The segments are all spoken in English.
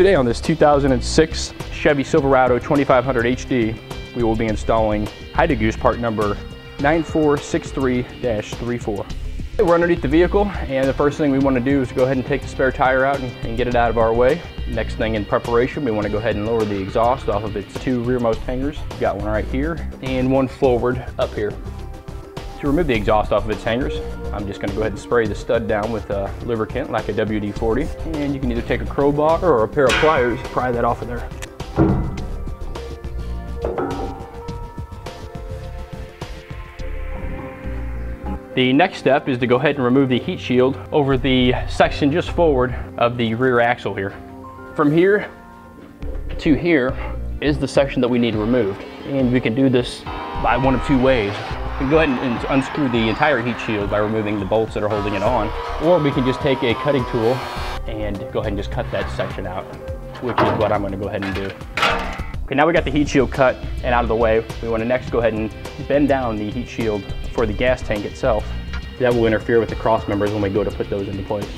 Today on this 2006 Chevy Silverado 2500 HD, we will be installing Hide-A-Goose part number 9463-34. We're underneath the vehicle and the first thing we want to do is go ahead and take the spare tire out and, and, get it out of our way. Next thing in preparation, we want to go ahead and lower the exhaust off of its two rearmost hangers. We've got one right here and one forward up here. To remove the exhaust off of its hangers, I'm just going to go ahead and spray the stud down with a lubricant like a WD-40 and you can either take a crowbar or a pair of pliers pry that off of there. The next step is to go ahead and remove the heat shield over the section just forward of the rear axle here. From here to here is the section that we need removed. And we can do this by one of two ways. We can go ahead and unscrew the entire heat shield by removing the bolts that are holding it on, or we can just take a cutting tool and go ahead and just cut that section out, which is what I'm gonna go ahead and do. Okay, now we got the heat shield cut and out of the way. We wanna next go ahead and bend down the heat shield for the gas tank itself. That will interfere with the cross members when we go to put those into place.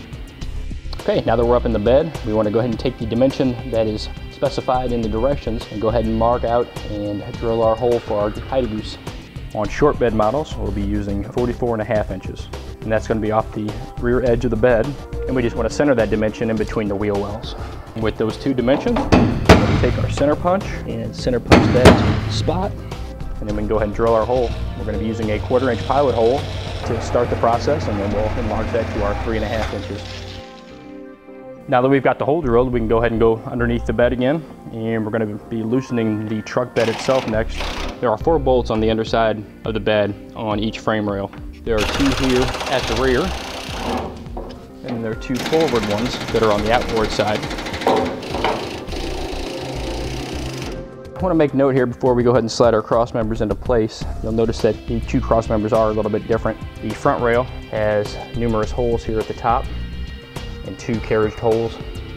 Okay, now that we're up in the bed, we wanna go ahead and take the dimension that is specified in the directions and go ahead and mark out and drill our hole for our Hide-A-Goose. On short bed models, we'll be using 44 and a half inches. And that's gonna be off the rear edge of the bed. And we just wanna center that dimension in between the wheel wells. With those two dimensions, we take our center punch and center punch that spot. And then we can go ahead and drill our hole. We're gonna be using a quarter inch pilot hole to start the process and then we'll enlarge that to our three and a half inches. Now that we've got the hole drilled, we can go ahead and go underneath the bed again. And we're gonna be loosening the truck bed itself next. There are four bolts on the underside of the bed on each frame rail. There are two here at the rear, and there are two forward ones that are on the outboard side. I want to make note here before we go ahead and slide our cross members into place. You'll notice that the two cross members are a little bit different. The front rail has numerous holes here at the top and two carriage holes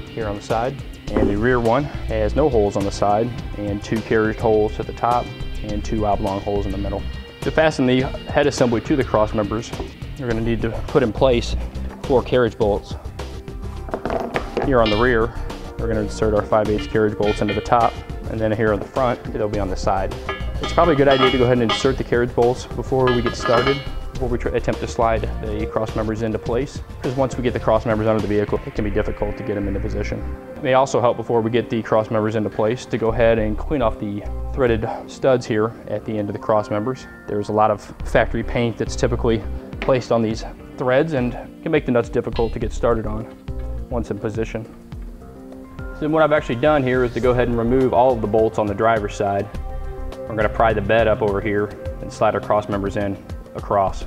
here on the side. And the rear one has no holes on the side and two carriage holes at the top and two oblong holes in the middle. To fasten the head assembly to the cross members, you're going to need to put in place four carriage bolts. Here on the rear, we're going to insert our 5 8 carriage bolts into the top and then here on the front, it'll be on the side. It's probably a good idea to go ahead and insert the carriage bolts before we get started, before we attempt to slide the cross members into place. Because once we get the cross members under the vehicle, it can be difficult to get them into position. It may also help before we get the cross members into place to go ahead and clean off the threaded studs here at the end of the cross members. There's a lot of factory paint that's typically placed on these threads and can make the nuts difficult to get started on once in position. So what I've actually done here is to go ahead and remove all of the bolts on the driver's side. We're gonna pry the bed up over here and slide our cross members in across.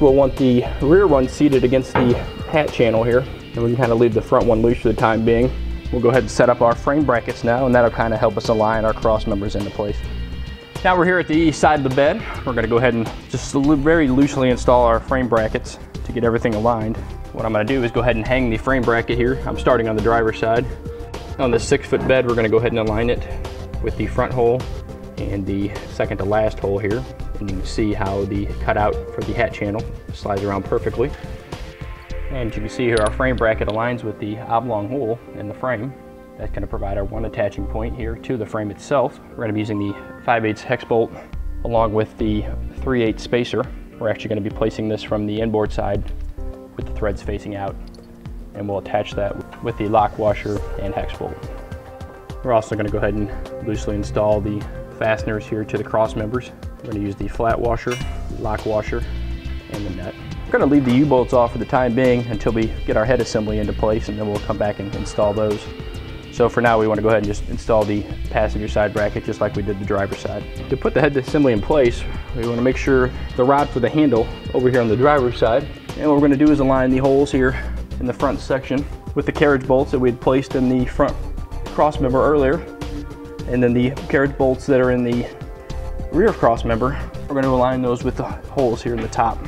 We'll want the rear one seated against the hat channel here, and we can kind of leave the front one loose for the time being. We'll go ahead and set up our frame brackets now, and that'll kind of help us align our cross members into place. Now we're here at the east side of the bed. We're gonna go ahead and just very loosely install our frame brackets to get everything aligned. What I'm gonna do is go ahead and hang the frame bracket here. I'm starting on the driver's side. On the six foot bed, we're gonna go ahead and align it with the front hole and the second to last hole here. And you can see how the cutout for the hat channel slides around perfectly. And you can see here our frame bracket aligns with the oblong hole in the frame. That's going to provide our one attaching point here to the frame itself. We're going to be using the 5 8 hex bolt along with the 3 8 spacer we're actually going to be placing this from the inboard side with the threads facing out and we'll attach that with the lock washer and hex bolt. We're also going to go ahead and loosely install the fasteners here to the cross members. We're going to use the flat washer, lock washer, and the nut. We're going to leave the U-bolts off for the time being until we get our head assembly into place and then we'll come back and install those. So for now, we want to go ahead and just install the passenger side bracket just like we did the driver's side. To put the head assembly in place, we want to make sure the rod for the handle over here on the driver's side. And what we're going to do is align the holes here in the front section with the carriage bolts that we had placed in the front cross member earlier. And then the carriage bolts that are in the rear cross member, we're going to align those with the holes here in the top.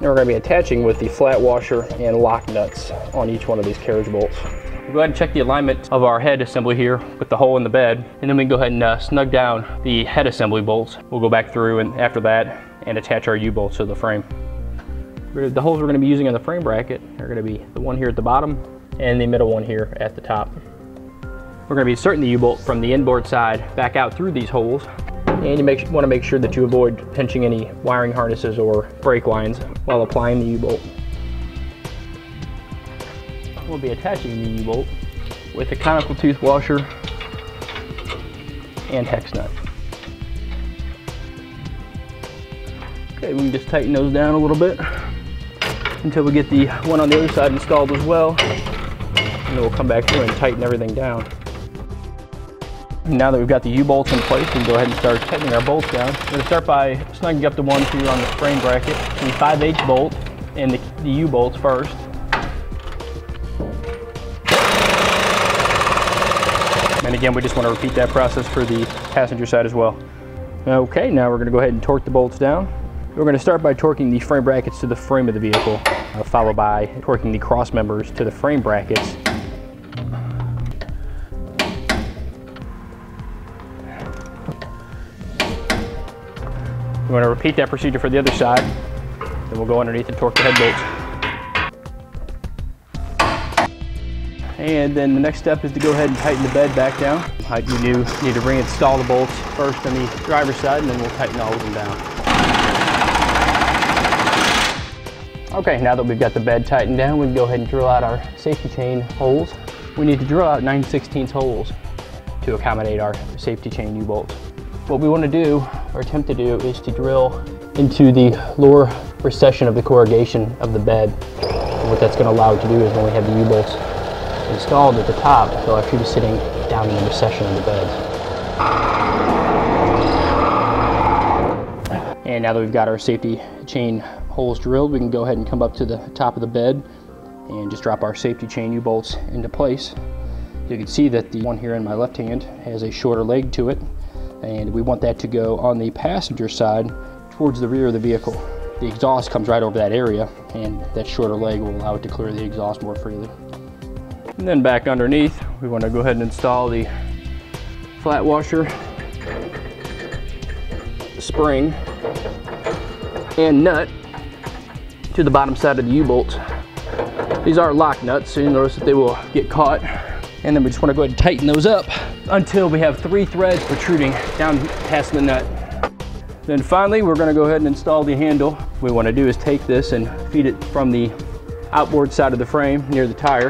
Now we're going to be attaching with the flat washer and lock nuts on each one of these carriage bolts. We'll go ahead and check the alignment of our head assembly here with the hole in the bed, and then we can go ahead and uh, snug down the head assembly bolts. We'll go back through and after that and attach our U-bolts to the frame. The holes we're going to be using on the frame bracket are going to be the one here at the bottom and the middle one here at the top. We're to be inserting the U-bolt from the inboard side back out through these holes. And you make, want to make sure that you avoid pinching any wiring harnesses or brake lines while applying the U-bolt. We'll be attaching the U-bolt with a conical tooth washer and hex nut. Okay, we can just tighten those down a little bit until we get the one on the other side installed as well. And then we'll come back through and tighten everything down. Now that we've got the U-bolts in place, we can go ahead and start tightening our bolts down. We're going to start by snugging up the ones here on the frame bracket, the 5 8 bolt and the, the U-bolts first. And again, we just want to repeat that process for the passenger side as well. Okay, now we're going to go ahead and torque the bolts down. We're going to start by torquing the frame brackets to the frame of the vehicle, uh, followed by torquing the cross members to the frame brackets. We're to repeat that procedure for the other side. Then we'll go underneath and torque the head bolts. And then the next step is to go ahead and tighten the bed back down. You do need to reinstall the bolts first on the driver's side and then we'll tighten all of them down. Okay, now that we've got the bed tightened down, we can go ahead and drill out our safety chain holes. We need to drill out 9 16 holes to accommodate our safety chain U-bolts. What we want to do, or attempt to do, is to drill into the lower recession of the corrugation of the bed. And what that's going to allow it to do is when we have the U-bolts installed at the top, they'll actually be sitting down in the recession of the bed. And now that we've got our safety chain holes drilled, we can go ahead and come up to the top of the bed and just drop our safety chain U-bolts into place. You can see that the one here in my left hand has a shorter leg to it and we want that to go on the passenger side towards the rear of the vehicle. The exhaust comes right over that area and that shorter leg will allow it to clear the exhaust more freely. And then back underneath, we want to go ahead and install the flat washer, spring, and nut to the bottom side of the U-bolts. These are lock nuts, so you notice that they will get caught. And then we just want to go ahead and tighten those up until we have three threads protruding down past the nut. Then finally, we're going to go ahead and install the handle. What we want to do is take this and feed it from the outboard side of the frame near the tire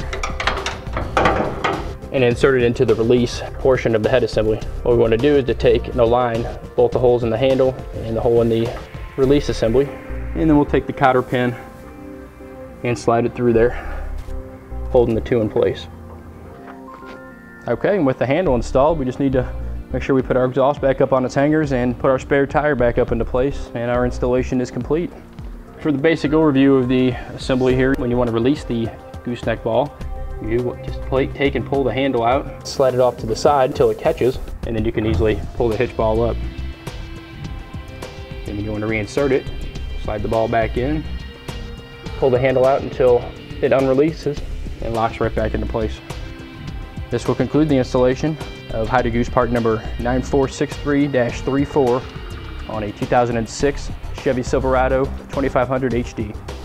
and insert it into the release portion of the head assembly. What we want to do is to take and align both the holes in the handle and the hole in the release assembly and then we'll take the cotter pin and slide it through there, holding the two in place. Okay, and with the handle installed, we just need to make sure we put our exhaust back up on its hangers and put our spare tire back up into place, and our installation is complete. For the basic overview of the assembly here, when you want to release the gooseneck ball, you just take and pull the handle out, slide it off to the side until it catches, and then you can easily pull the hitch ball up. Then you want to reinsert it, slide the ball back in, pull the handle out until it unreleases and locks right back into place. This will conclude the installation of Hide-A-Goose part number 9463-34 on a 2006 Chevy Silverado 2500 HD.